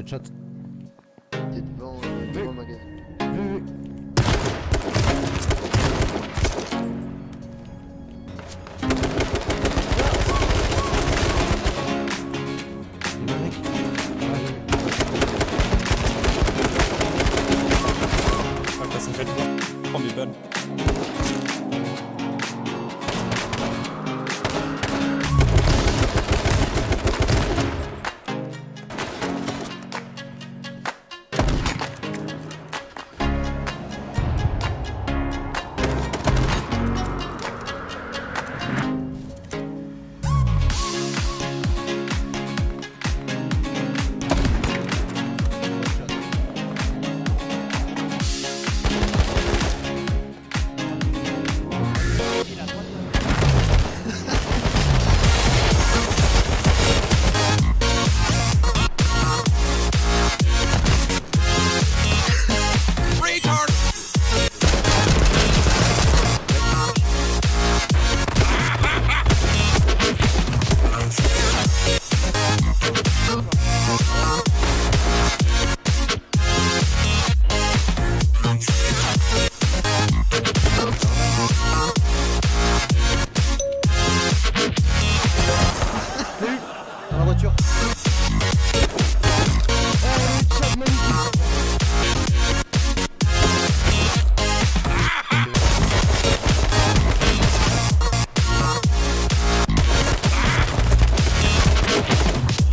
chat. T'es devant, euh, devant le magasin. Ah, ça fait de prendre des balles.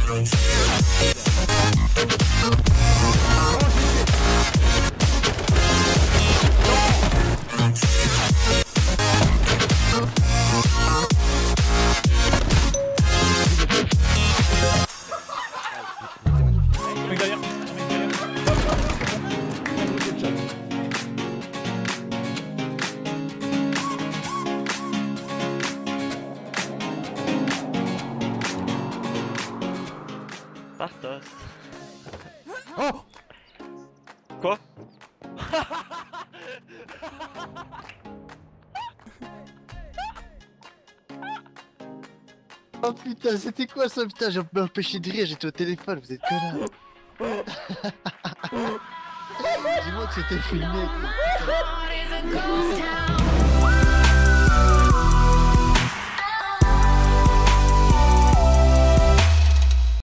Bye. Oh! Quoi? Oh putain, c'était quoi ça? Putain J'ai empêché de rire, j'étais au téléphone, vous êtes connards. Dis-moi que c'était filmé.